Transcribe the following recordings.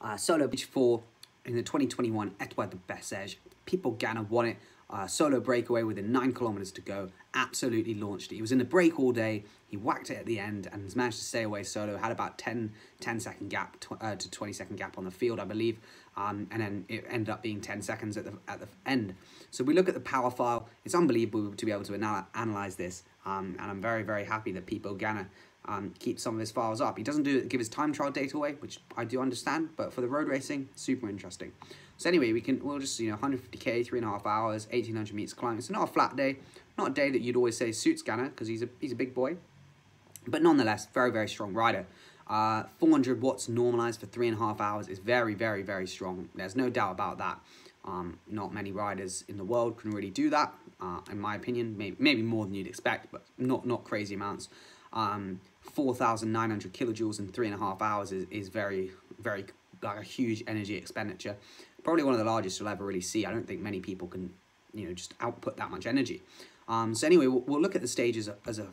Uh, solo Beach 4 in the 2021 Etoile de Bessèges. Pippo Ganna won it. Uh, solo breakaway within nine kilometers to go. Absolutely launched it. He was in the break all day. He whacked it at the end and managed to stay away solo. Had about 10, 10 second gap tw uh, to 20 second gap on the field, I believe. Um, and then it ended up being 10 seconds at the, at the end. So we look at the power file. It's unbelievable to be able to anal analyze this. Um, and I'm very, very happy that Pippo Ganna um, keep some of his files up. He doesn't do give his time trial data away, which I do understand, but for the road racing, super interesting. So anyway, we can we'll just you know 150k, three and a half hours, 1800 meters climb. It's not a flat day, not a day that you'd always say suits Ganna because he's a he's a big boy, but nonetheless, very very strong rider. Uh, 400 watts normalized for three and a half hours is very very very strong. There's no doubt about that. Um, not many riders in the world can really do that, uh, in my opinion. Maybe, maybe more than you'd expect, but not not crazy amounts. Um, 4,900 kilojoules in three and a half hours is, is very, very, like a huge energy expenditure. Probably one of the largest you'll ever really see. I don't think many people can, you know, just output that much energy. Um, so anyway, we'll, we'll, look at the stages as a,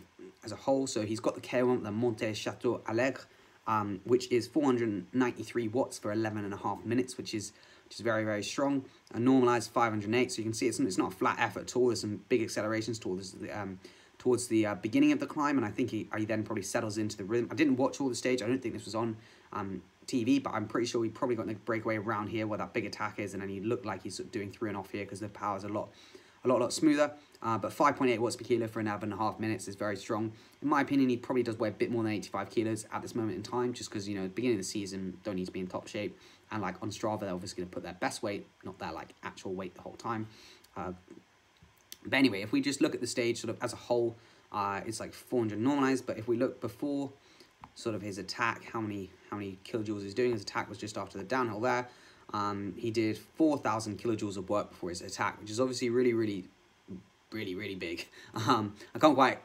as a whole. So he's got the K1, the Monte Chateau Alegre, um, which is 493 watts for 11 and a half minutes, which is which is very, very strong. A normalized 508, so you can see it's, it's not a flat effort at all. There's some big accelerations towards the, um, towards the uh, beginning of the climb, and I think he, he then probably settles into the rhythm. I didn't watch all the stage. I don't think this was on um, TV, but I'm pretty sure he probably got the breakaway around here where that big attack is, and then he looked like he's doing through and off here because the power's a lot, a lot, lot smoother. Uh, but 5.8 watts per kilo for an hour and a half minutes is very strong. In my opinion, he probably does weigh a bit more than 85 kilos at this moment in time, just because, you know, beginning of the season, don't need to be in top shape. And, like, on Strava, they're obviously going to put their best weight, not their, like, actual weight the whole time. Uh, but anyway, if we just look at the stage sort of as a whole, uh, it's like 400 normalized, but if we look before sort of his attack, how many how many kilojoules he's doing, his attack was just after the downhill there. Um, he did 4,000 kilojoules of work before his attack, which is obviously really, really, really, really big. Um, I can't quite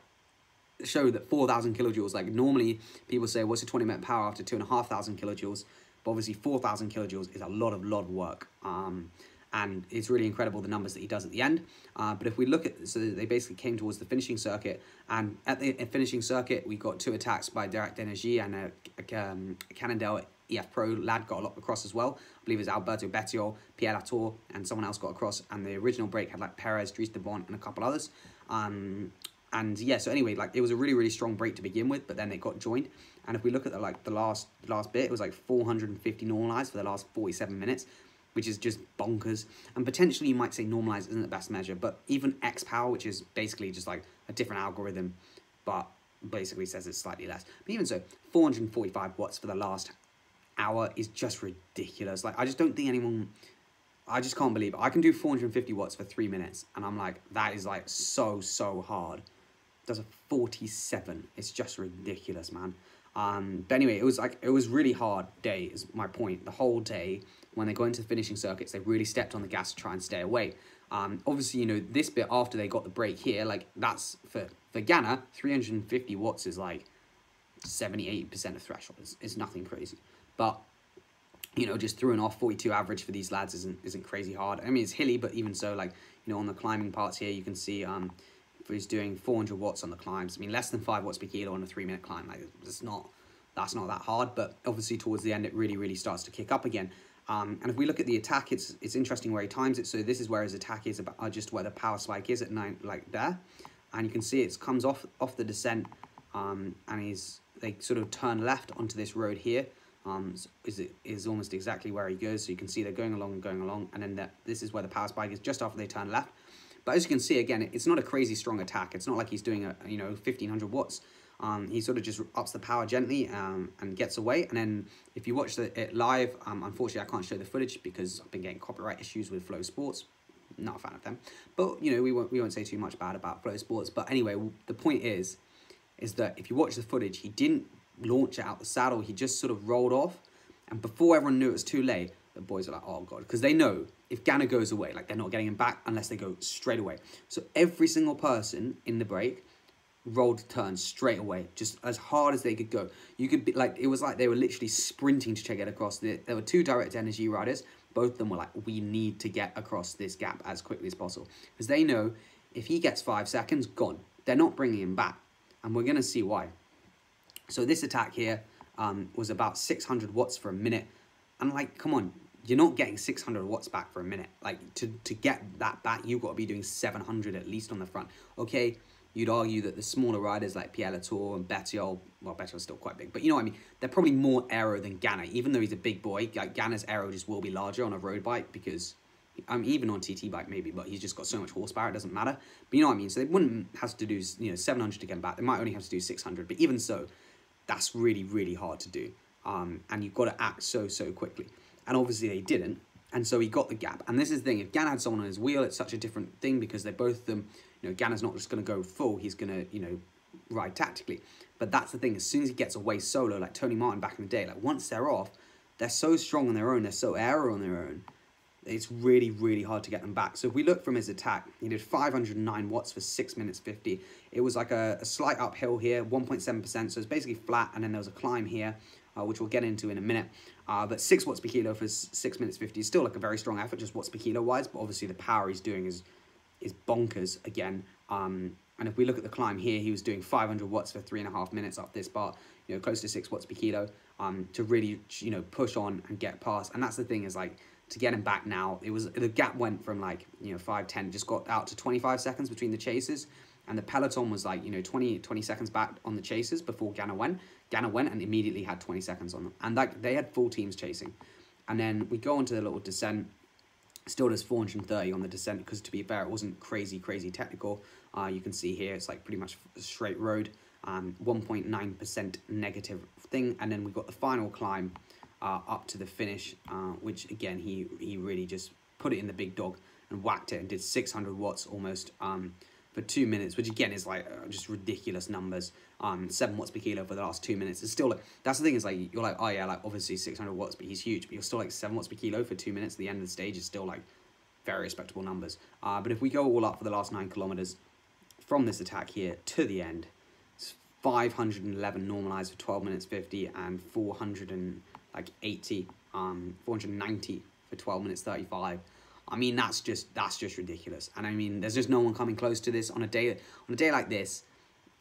show that 4,000 kilojoules, like normally people say, what's a 20 minute power after 2,500 kilojoules? But obviously 4,000 kilojoules is a lot of, lot of work. Um, and it's really incredible the numbers that he does at the end. Uh, but if we look at, so they basically came towards the finishing circuit, and at the finishing circuit, we got two attacks by Direct Energy and a, a, um, a Cannondale EF Pro lad got a lot across as well. I believe it was Alberto Bettiol, Pierre Latour, and someone else got across. And the original break had like Perez, Dries De Bondt, and a couple others. Um, and yeah, so anyway, like it was a really really strong break to begin with, but then it got joined. And if we look at the like the last the last bit, it was like 450 normalized for the last 47 minutes which is just bonkers. And potentially you might say normalize isn't the best measure, but even xPower, which is basically just like a different algorithm, but basically says it's slightly less. But even so, 445 watts for the last hour is just ridiculous. Like, I just don't think anyone, I just can't believe it. I can do 450 watts for three minutes, and I'm like, that is like so, so hard. Does a 47. It's just ridiculous, man. Um, but anyway, it was like, it was really hard day is my point. The whole day, when they go into the finishing circuits, they really stepped on the gas to try and stay away. Um, obviously, you know, this bit after they got the break here, like that's for, for Ganna, 350 watts is like 70, 80% of threshold. It's, it's nothing crazy. But, you know, just throwing off 42 average for these lads isn't isn't crazy hard. I mean, it's hilly, but even so, like, you know, on the climbing parts here, you can see um, he's doing 400 watts on the climbs. I mean, less than 5 watts per kilo on a 3-minute climb. Like, it's not, that's not that hard, but obviously towards the end, it really, really starts to kick up again. Um, and if we look at the attack, it's it's interesting where he times it. So this is where his attack is about uh, just where the power spike is at nine, like there, and you can see it comes off off the descent, um, and he's they sort of turn left onto this road here. Um, is it is almost exactly where he goes. So you can see they're going along and going along, and then that this is where the power spike is just after they turn left. But as you can see again, it's not a crazy strong attack. It's not like he's doing a you know 1500 watts. Um, he sort of just ups the power gently um, and gets away. And then if you watch the, it live, um, unfortunately I can't show the footage because I've been getting copyright issues with Flow Sports. Not a fan of them. But, you know, we won't, we won't say too much bad about Flow Sports. But anyway, the point is, is that if you watch the footage, he didn't launch it out the saddle. He just sort of rolled off. And before everyone knew it was too late, the boys are like, oh God. Because they know if Ganna goes away, like they're not getting him back unless they go straight away. So every single person in the break rolled turns straight away, just as hard as they could go. You could be like, it was like they were literally sprinting to check it across. There were two direct energy riders. Both of them were like, we need to get across this gap as quickly as possible. Because they know if he gets five seconds, gone. They're not bringing him back. And we're going to see why. So this attack here um, was about 600 watts for a minute. And like, come on, you're not getting 600 watts back for a minute. Like to, to get that back, you've got to be doing 700 at least on the front. Okay, you'd argue that the smaller riders like Pierre Latour and Bettiol, well, Bettiol's still quite big, but you know what I mean? They're probably more aero than Ganna, even though he's a big boy. Like Ganna's aero just will be larger on a road bike because, I'm um, even on TT bike maybe, but he's just got so much horsepower, it doesn't matter. But you know what I mean? So they wouldn't have to do, you know, 700 to get him back. They might only have to do 600, but even so, that's really, really hard to do. Um, and you've got to act so, so quickly. And obviously they didn't. And so he got the gap. And this is the thing, if Ganna had someone on his wheel, it's such a different thing because they're both them, you know, Ganna's not just going to go full, he's going to, you know, ride tactically. But that's the thing, as soon as he gets away solo, like Tony Martin back in the day, like once they're off, they're so strong on their own, they're so aero on their own, it's really, really hard to get them back. So if we look from his attack, he did 509 watts for 6 minutes 50. It was like a, a slight uphill here, 1.7%, so it's basically flat, and then there was a climb here, uh, which we'll get into in a minute. Uh, but 6 watts per kilo for 6 minutes 50 is still like a very strong effort, just watts per kilo wise, but obviously the power he's doing is is bonkers again. Um, and if we look at the climb here, he was doing 500 watts for three and a half minutes up this bar, you know, close to six watts per kilo, um, to really, you know, push on and get past. And that's the thing is like, to get him back now, it was, the gap went from like, you know, 5, 10, just got out to 25 seconds between the chasers. And the peloton was like, you know, 20, 20 seconds back on the chasers before Ganna went. Ganna went and immediately had 20 seconds on them. And like, they had full teams chasing. And then we go into the little descent Still does 430 on the descent because to be fair, it wasn't crazy, crazy technical. Uh, you can see here, it's like pretty much a straight road, 1.9% um, negative thing. And then we got the final climb uh, up to the finish, uh, which again, he, he really just put it in the big dog and whacked it and did 600 watts almost um, for two minutes, which again is like uh, just ridiculous numbers. Um, seven watts per kilo for the last two minutes. It's still like that's the thing is like you're like oh yeah like obviously 600 watts, but he's huge, but you're still like seven watts per kilo for two minutes. At the end of the stage is still like very respectable numbers. Uh, but if we go all up for the last nine kilometers from this attack here to the end, it's 511 normalized for 12 minutes 50 and 480 um 490 for 12 minutes 35 I mean, that's just that's just ridiculous. And I mean, there's just no one coming close to this on a day on a day like this.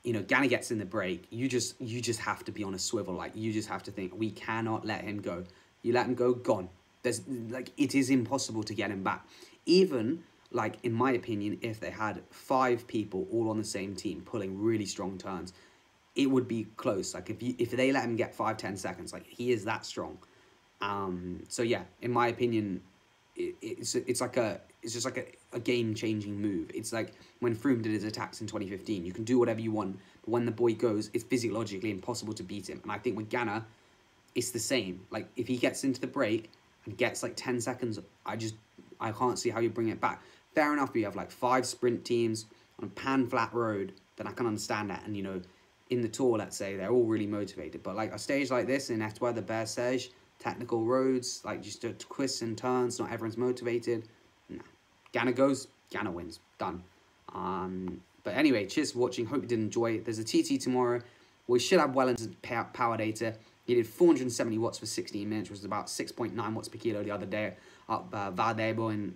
You know, Ganna gets in the break. You just you just have to be on a swivel. Like you just have to think we cannot let him go. You let him go, gone. There's like it is impossible to get him back. Even like in my opinion, if they had five people all on the same team pulling really strong turns, it would be close. Like if you if they let him get five ten seconds, like he is that strong. Um. So yeah, in my opinion, it, it's it's like a it's just like a, a game changing move. It's like when Froome did his attacks in 2015. You can do whatever you want, but when the boy goes, it's physiologically impossible to beat him. And I think with Ganna, it's the same. Like if he gets into the break and gets like 10 seconds, I just I can't see how you bring it back. Fair enough, you have like five sprint teams on a pan flat road, then I can understand that. And you know, in the tour, let's say they're all really motivated. But like a stage like this in Etoile de Bessèges, technical roads, like just twists and turns, not everyone's motivated. Nah. Goes, Ganna wins. Done. Um, but anyway, cheers for watching. Hope you did enjoy. There's a TT tomorrow. We should have Wellens power data. He did 470 watts for 16 minutes, which was about 6.9 watts per kilo the other day up uh, Vall d'Ebo in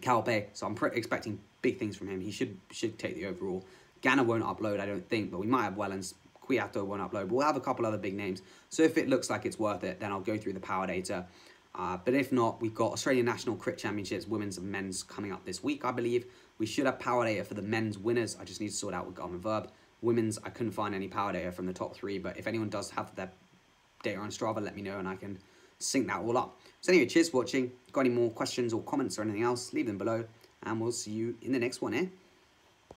Calpe. So I'm expecting big things from him. He should should take the overall. Ganna won't upload, I don't think, but we might have Wellens Kwiato won't upload, but we'll have a couple other big names. So if it looks like it's worth it, then I'll go through the power data. Uh, but if not, we've got Australian National Crit Championships, women's and men's coming up this week, I believe. We should have power data for the men's winners. I just need to sort out with Garmin Verb. Women's, I couldn't find any power data from the top three, but if anyone does have their data on Strava, let me know and I can sync that all up. So anyway, cheers for watching. Got any more questions or comments or anything else, leave them below, and we'll see you in the next one, eh?